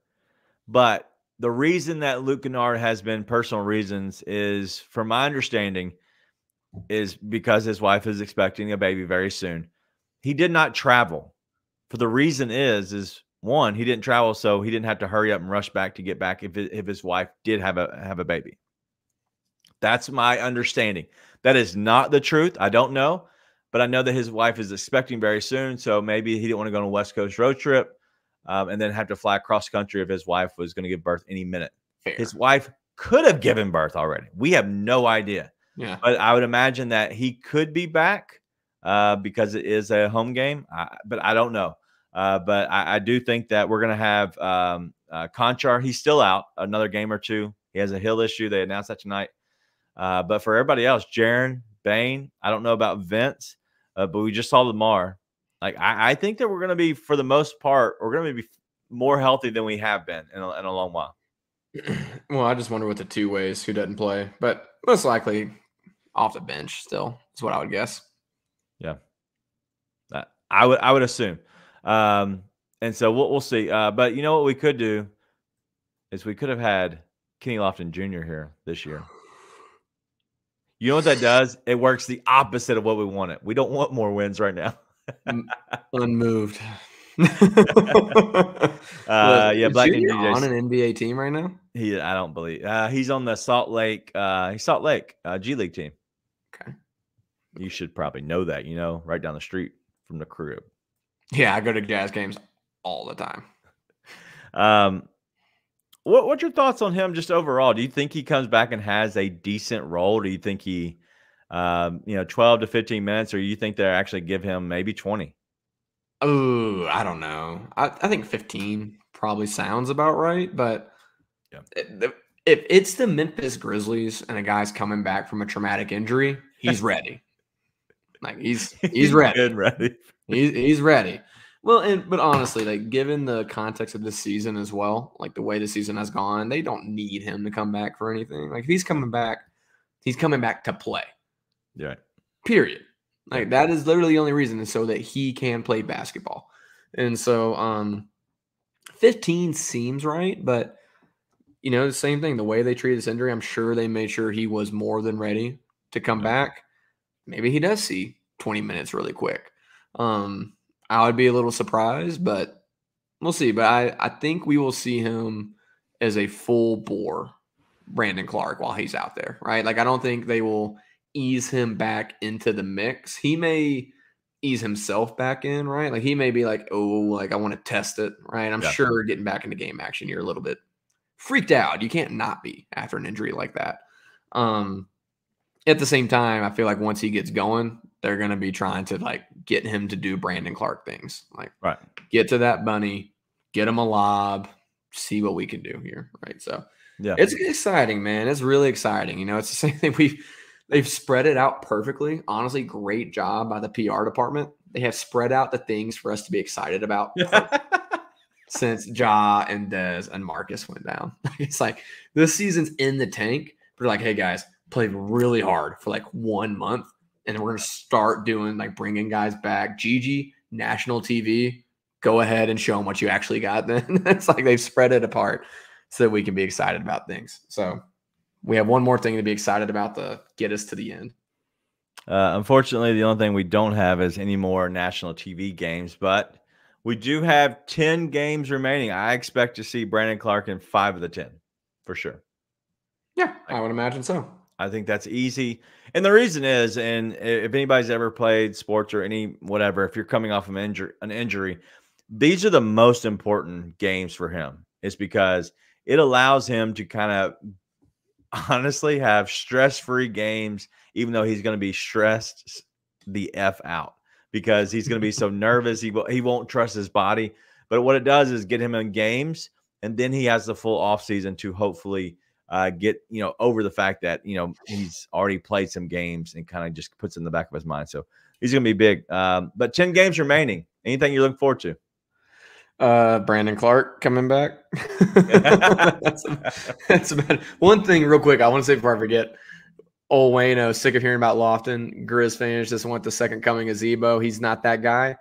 but the reason that Luke Kennard has been personal reasons is, from my understanding, is because his wife is expecting a baby very soon. He did not travel. For the reason is is one, he didn't travel so he didn't have to hurry up and rush back to get back if if his wife did have a have a baby. That's my understanding. That is not the truth. I don't know, but I know that his wife is expecting very soon, so maybe he didn't want to go on a West Coast road trip um, and then have to fly across country if his wife was going to give birth any minute. Fair. His wife could have given birth already. We have no idea. Yeah. But I would imagine that he could be back uh, because it is a home game. I, but I don't know. Uh, but I, I, do think that we're going to have um, uh, Konchar. He's still out another game or two. He has a heel issue. They announced that tonight. Uh, but for everybody else, Jaren, Bane, I don't know about Vince, uh, but we just saw Lamar. Like I, I think that we're going to be, for the most part, we're going to be more healthy than we have been in a, in a long while. Well, I just wonder what the two ways who doesn't play, but most likely off the bench still is what I would guess. Yeah. I would I would assume. Um, and so we'll we'll see. Uh, but you know what we could do? is we could have had Kenny Lofton Jr. here this year. You know what that does? It works the opposite of what we wanted. We don't want more wins right now. Unmoved. uh, yeah, Black on an NBA team right now. He, I don't believe uh, he's on the Salt Lake. Uh, he's Salt Lake uh, G League team. Okay, you should probably know that. You know, right down the street from the crib. Yeah, I go to Jazz games all the time. Um, what what's your thoughts on him just overall? Do you think he comes back and has a decent role? Do you think he, um, you know, twelve to fifteen minutes, or do you think they actually give him maybe twenty? Oh, I don't know. I, I think 15 probably sounds about right, but yeah. if it's the Memphis Grizzlies and a guy's coming back from a traumatic injury, he's ready. like he's he's ready. Good ready. He's he's ready. Well, and but honestly, like given the context of this season as well, like the way the season has gone, they don't need him to come back for anything. Like if he's coming back, he's coming back to play. Yeah. Period. Like that is literally the only reason is so that he can play basketball. And so um 15 seems right, but you know, the same thing, the way they treated this injury, I'm sure they made sure he was more than ready to come back. Maybe he does see 20 minutes really quick. Um I would be a little surprised, but we'll see. But I, I think we will see him as a full bore Brandon Clarke while he's out there, right? Like I don't think they will ease him back into the mix. He may ease himself back in, right? Like he may be like, oh, like I want to test it, right? I'm yeah. sure getting back into game action, you're a little bit freaked out. You can't not be after an injury like that. Um, at the same time, I feel like once he gets going, they're going to be trying to like get him to do Brandon Clarke things, like right, get to that bunny, get him a lob, see what we can do here, right? So yeah, it's exciting, man. It's really exciting. You know, it's the same thing we've They've spread it out perfectly. Honestly, great job by the PR department. They have spread out the things for us to be excited about since Ja and Dez and Marcus went down. it's like this season's in the tank. But like, hey guys, played really hard for like one month, and we're gonna start doing like bringing guys back. GG, national TV, go ahead and show them what you actually got. Then it's like they've spread it apart so that we can be excited about things. So we have one more thing to be excited about to get us to the end. Uh, unfortunately, the only thing we don't have is any more national TV games, but we do have 10 games remaining. I expect to see Brandon Clarke in five of the 10 for sure. Yeah, I would imagine so. I think that's easy. And the reason is, and if anybody's ever played sports or any whatever, if you're coming off of an injury, an injury, these are the most important games for him. Is because it allows him to kind of honestly have stress free games, even though he's going to be stressed the F out because he's going to be so nervous. He, he won't trust his body. But what it does is get him in games, and then he has the full offseason to hopefully uh, get you know over the fact that you know he's already played some games and kind of just puts in the back of his mind. So he's going to be big. Um, but ten games remaining. Anything you're looking forward to? Uh, Brandon Clarke coming back. that's, about one thing, real quick. I want to say before I forget. Old Wayno, sick of hearing about Lofton. Grizz fans just want the second coming of Z-Bo. He's not that guy.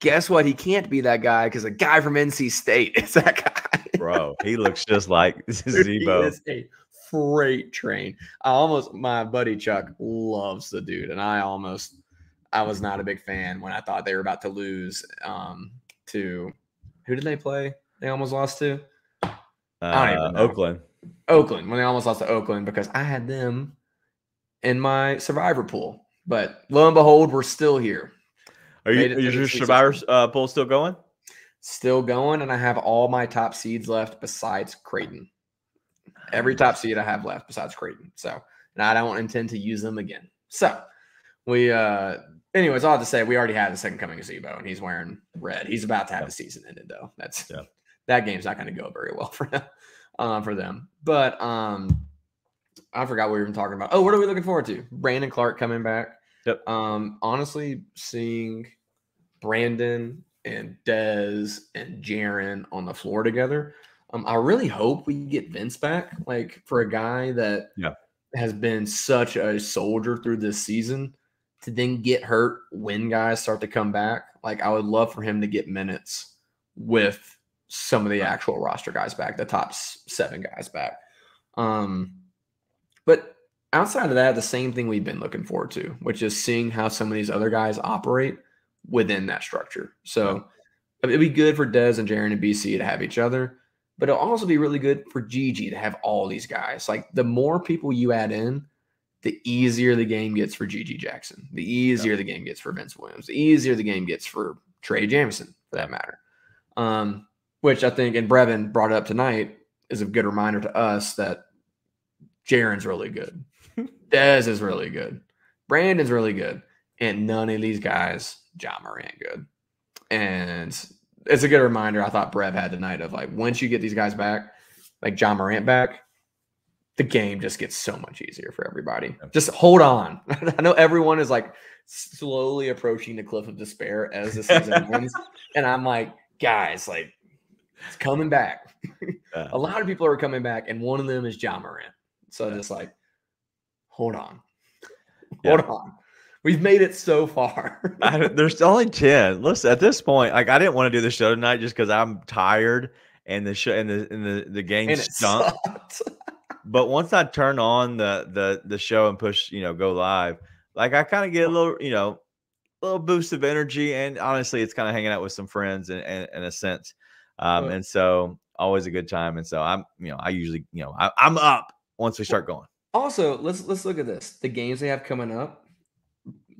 Guess what? He can't be that guy because a guy from NC State is that guy. Bro, he looks just like is a freight train. I almost, my buddy Chuck loves the dude, and I almost, I was not a big fan when I thought they were about to lose um, to who did they play? They almost lost to. Uh, Oakland. Oakland when they almost lost to Oakland because I had them in my survivor pool. But lo and behold, we're still here. Are you is your survivor uh, pool still going? Still going, and I have all my top seeds left besides Creighton. Every top seed I have left besides Creighton. So, and I don't intend to use them again. So, we uh anyways, all I have to say, we already had the second coming of Z-Bo, and he's wearing red. He's about to have the season ended, though. That's yeah. that game's not going to go very well for him, um, for them. But um, I forgot what we were even talking about. Oh, what are we looking forward to? Brandon Clarke coming back. Yep. Um, honestly, seeing Brandon and Dez and Jaren on the floor together. Um, I really hope we get Vince back. Like for a guy that yeah. has been such a soldier through this season to then get hurt when guys start to come back. Like I would love for him to get minutes with some of the actual roster guys back, the top seven guys back. Um, but outside of that, the same thing we've been looking forward to, which is seeing how some of these other guys operate within that structure. So it'd be good for Dez and Jaren and BC to have each other, but it'll also be really good for GG to have all these guys. Like the more people you add in, the easier the game gets for GG Jackson, the easier the game gets for Vince Williams, the easier the game gets for Trey Jemison, for that matter. Um, which I think, and Brevin brought up tonight, is a good reminder to us that Jaren's really good. Dez is really good. Brandon's really good. And none of these guys, Ja Morant, good. And it's a good reminder I thought Brev had tonight of like once you get these guys back, like Ja Morant back, the game just gets so much easier for everybody. Just hold on. I know everyone is like slowly approaching the cliff of despair as the season ends. And I'm like, guys, like it's coming back. a lot of people are coming back, and one of them is Ja Morant. So just like, hold on. Hold on. We've made it so far. I, there's only 10. Listen, at this point, like I didn't want to do the show tonight just because I'm tired and the show and the and the, the game and stunk. but once I turn on the the the show and push, you know, go live, like I kind of get a little, you know, a little boost of energy. And honestly, it's kind of hanging out with some friends in, in, in a sense. Um, and so always a good time. And so I'm, you know, I usually, you know, I, I'm up once we start going. Also, let's let's look at this. The games they have coming up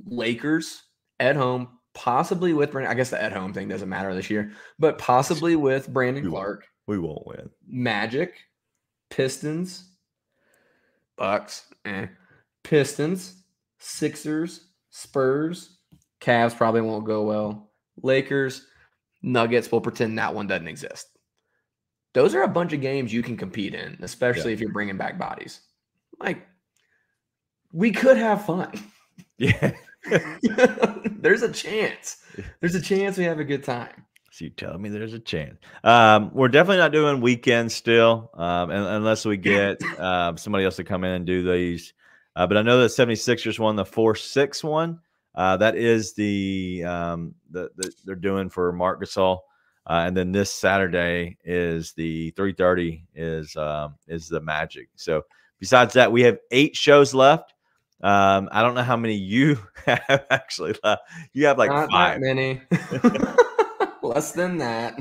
Lakers at home, possibly with Brandon. I guess the at home thing doesn't matter this year, but possibly with Brandon we Clarke. Won't. We won't win. Magic, Pistons, Bucks, eh. Pistons, Sixers, Spurs, Cavs probably won't go well. Lakers, Nuggets, we'll pretend that one doesn't exist. Those are a bunch of games you can compete in, especially yeah. if you're bringing back bodies. Like, we could have fun. Yeah. there's a chance. There's a chance we have a good time. So you're telling me there's a chance. Um, we're definitely not doing weekends still, um, unless we get uh, somebody else to come in and do these. Uh, but I know that 76ers won the 4 6 one. Uh, that is the, um, the, the, they're doing for Marc Gasol. Uh, and then this Saturday is the 3:30 is um, is the Magic. So besides that, we have eight shows left. Um, I don't know how many you have actually left. You have like Not five. many. Less than that.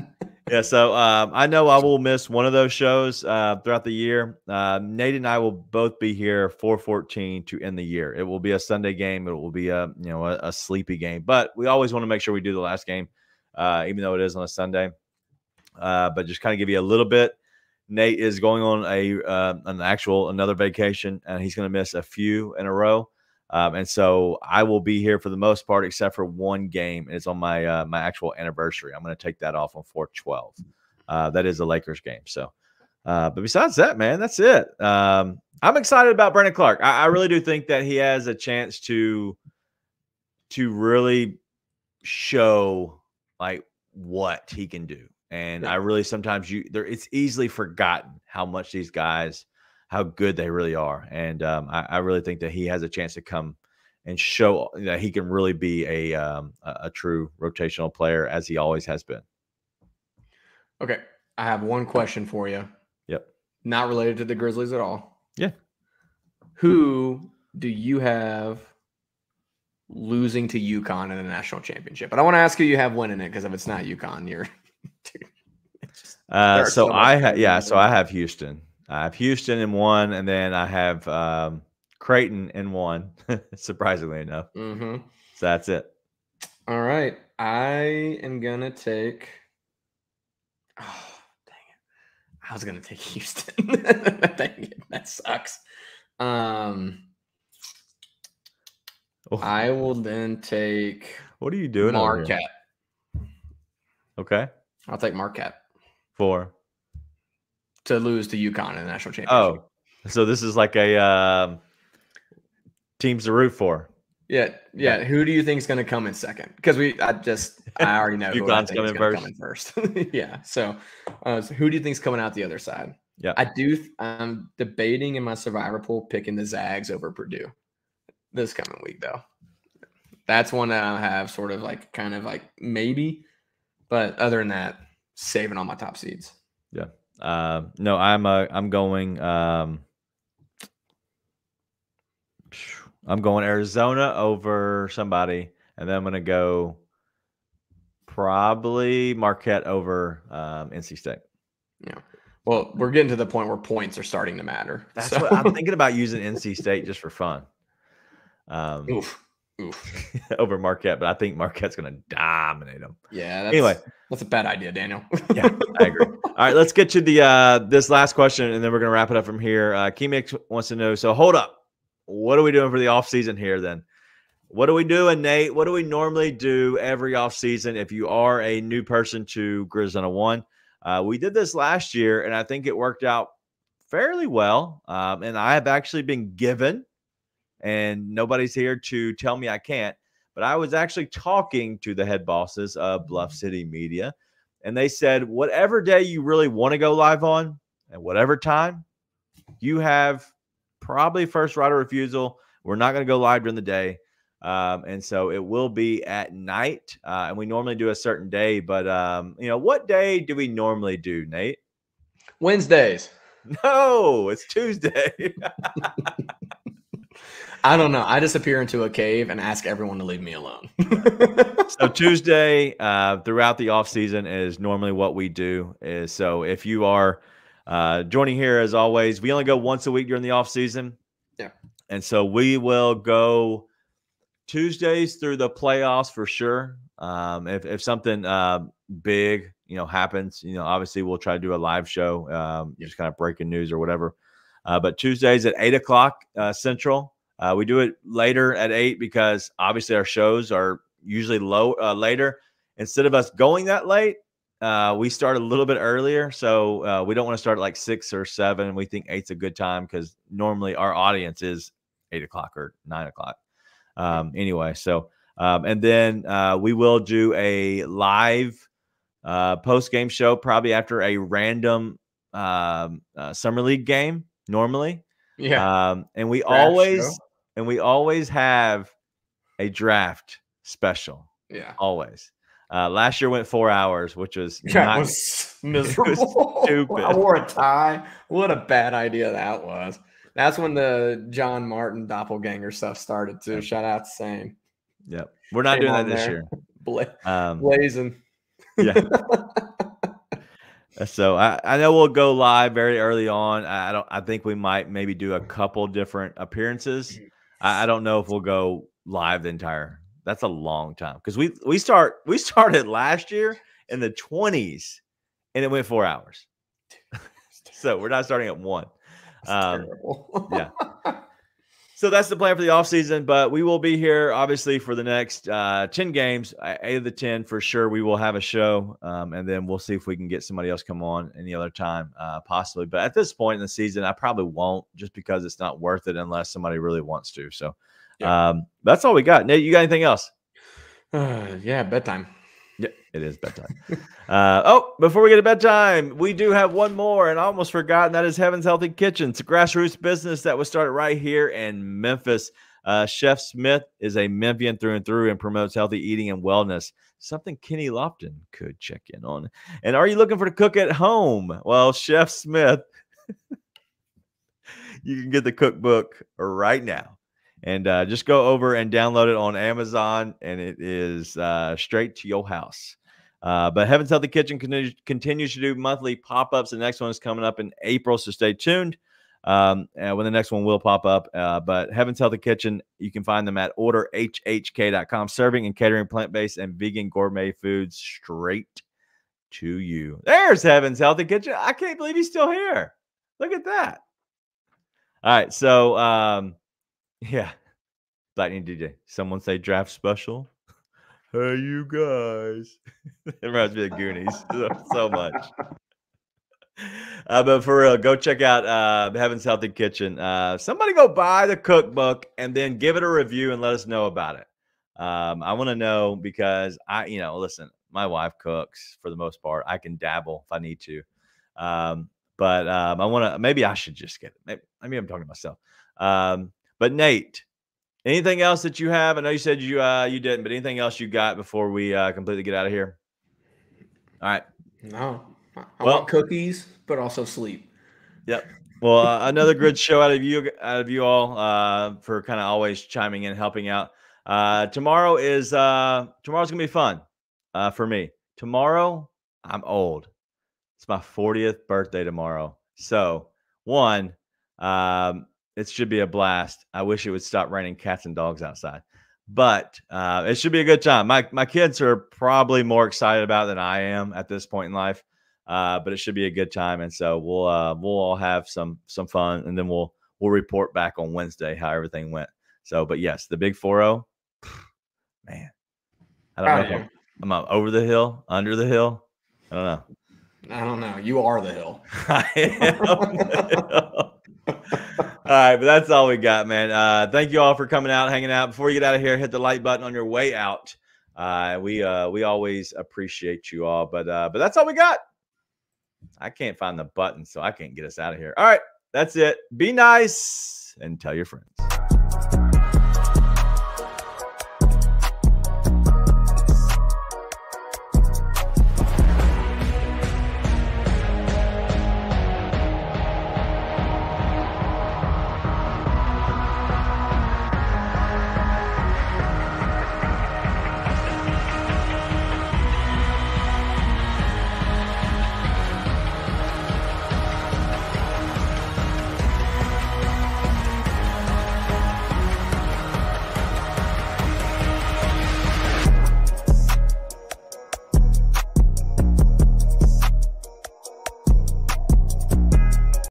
yeah, so um, I know I will miss one of those shows uh, throughout the year. Uh, Nate and I will both be here 414 to end the year. It will be a Sunday game. It will be a you know a, a sleepy game, but we always want to make sure we do the last game, uh, even though it is on a Sunday. Uh, but just kind of give you a little bit. Nate is going on a uh, an actual another vacation, and he's going to miss a few in a row. Um, and so I will be here for the most part, except for one game. It's on my uh, my actual anniversary. I'm going to take that off on 412. Uh, that is a Lakers game. So, uh, but besides that, man, that's it. Um, I'm excited about Brandon Clarke. I, I really do think that he has a chance to to really show like what he can do. And yeah. I really sometimes you there it's easily forgotten how much these guys how good they really are. And um, I, I, really think that he has a chance to come and show that he can really be a um, a, a true rotational player as he always has been. Okay, I have one question for you. Yep. Not related to the Grizzlies at all. Yeah. Who do you have losing to UConn in the national championship? But I want to ask who you have winning it because if it's not UConn, you're uh, so I have yeah, so I have Houston. I have Houston in one, and then I have um, Creighton in one. surprisingly enough, mm-hmm. so that's it. All right, I am gonna take. Oh dang it! I was gonna take Houston. dang it, that sucks. Um, oh. I will then take. What are you doing? Marquette. Okay. I'll take Marquette. For to lose to UConn in the national championship. Oh, so this is like a uh, teams to root for. Yeah, yeah. Who do you think is going to come in second? Because we, I just, I already know UConn's coming first. Come first. yeah. So, uh, so, who do you think is coming out the other side? Yeah, I do. I'm debating in my survivor pool picking the Zags over Purdue this coming week, though. That's one that I have sort of like, kind of like maybe, but other than that, saving all my top seeds. Yeah. Uh, no, I'm uh, I'm going. Um, I'm going Arizona over somebody, and then I'm going to go probably Marquette over um, NC State. Yeah. Well, we're getting to the point where points are starting to matter. That's so. what I'm thinking about using NC State just for fun. Um, Oof. Over Marquette, but I think Marquette's going to dominate them. Yeah. That's, anyway, that's a bad idea, Daniel. yeah, I agree. All right, let's get to the uh, this last question, and then we're going to wrap it up from here. Uh, Mix wants to know. So hold up, what are we doing for the off season here then? What are we doing, Nate? What do we normally do every off season if you are a new person to Grizzly One? Uh, we did this last year, and I think it worked out fairly well. Um, and I have actually been given, and nobody's here to tell me I can't, but I was actually talking to the head bosses of Bluff City Media, and they said, whatever day you really want to go live on, and whatever time, you have probably first right of refusal. We're not going to go live during the day. Um, and so it will be at night. Uh, and we normally do a certain day, but um, you know, what day do we normally do, Nate? Wednesdays. No, it's Tuesday. I don't know. I disappear into a cave and ask everyone to leave me alone. so Tuesday, uh, throughout the off season is normally what we do. Is so if you are uh, joining here as always, we only go once a week during the off season. Yeah, and so we will go Tuesdays through the playoffs for sure. Um, if if something uh, big, you know, happens, you know, obviously we'll try to do a live show, um, just kind of breaking news or whatever. Uh, but Tuesdays at eight o'clock uh, Central. Uh, we do it later at eight because obviously our shows are usually low uh, later. Instead of us going that late, uh, we start a little bit earlier. So uh, we don't want to start at like six or seven. We think eight's a good time because normally our audience is eight o'clock or nine o'clock. Um, anyway, so um, and then uh, we will do a live uh, post game show probably after a random um, uh, summer league game normally. Yeah. Um, and we draft always show. And we always have a draft special. Yeah. Always. Uh, last year went four hours, which was yeah, not, was miserable. Stupid. I wore a tie. What a bad idea that was. That's when the John Martin doppelganger stuff started too. Shout out to Same. Yep. We're not doing that this there. year. Bla- um, blazing. Yeah. so I, I know we'll go live very early on. I don't I think we might maybe do a couple different appearances. I, I don't know if we'll go live the entire. That's a long time because we we start we started last year in the 20s and it went four hours. so we're not starting at one. Um, yeah. So that's the plan for the offseason, but we will be here obviously for the next uh, 10 games. Eight of the 10 for sure. We will have a show, um, and then we'll see if we can get somebody else come on any other time, uh, possibly. But at this point in the season, I probably won't just because it's not worth it unless somebody really wants to. So yeah. um, that's all we got. Nate, you got anything else? Uh, yeah, bedtime. It is bedtime. uh, oh, before we get to bedtime, we do have one more, and I almost forgotten that is Heaven's Healthy Kitchen. It's a grassroots business that was started right here in Memphis. Uh, Chef Smith is a Memphian through and through and promotes healthy eating and wellness. Something Kenny Lofton could check in on. And are you looking for to cook at home? Well, Chef Smith, you can get the cookbook right now and uh, just go over and download it on Amazon, and it is uh, straight to your house. Uh, but Heaven's Healthy Kitchen continues, continues to do monthly pop ups. The next one is coming up in April, so stay tuned um, when the next one will pop up. Uh, but Heaven's Healthy Kitchen, you can find them at orderhhk.com, serving and catering plant based and vegan gourmet foods straight to you. There's Heaven's Healthy Kitchen. I can't believe he's still here. Look at that. All right. So, um, yeah. Lightning DJ. Someone say draft special. Hey, you guys. it reminds me of Goonies so, so much. Uh, but for real, go check out uh, Heaven's Healthy Kitchen. Uh, somebody go buy the cookbook and then give it a review and let us know about it. Um, I want to know because I, you know, listen, my wife cooks for the most part. I can dabble if I need to. Um, but um, I want to, maybe I should just get it. Maybe, maybe I'm talking to myself. Um, but Nate, anything else that you have? I know you said you uh, you didn't, but anything else you got before we uh, completely get out of here? All right. No, I well, want cookies, but also sleep. Yep. Well, uh, another good show out of you, out of you all, uh, for kind of always chiming in, helping out. Uh, tomorrow is uh, tomorrow's gonna be fun uh, for me. Tomorrow, I'm old. It's my 40th birthday tomorrow. So, one, um, it should be a blast. I wish it would stop raining cats and dogs outside, but uh, it should be a good time. My my kids are probably more excited about it than I am at this point in life, uh, but it should be a good time. And so we'll uh, we'll all have some some fun, and then we'll we'll report back on Wednesday how everything went. So, but yes, the big four zero, oh, man. I don't know. I'm, I'm over the hill, under the hill. I don't know. I don't know. You are the hill. all right, but that's all we got, man. Uh, thank you all for coming out, hanging out. Before you get out of here, hit the like button on your way out. Uh, we uh, we always appreciate you all, but uh, but that's all we got. I can't find the button, so I can't get us out of here. All right, that's it. Be nice and tell your friends.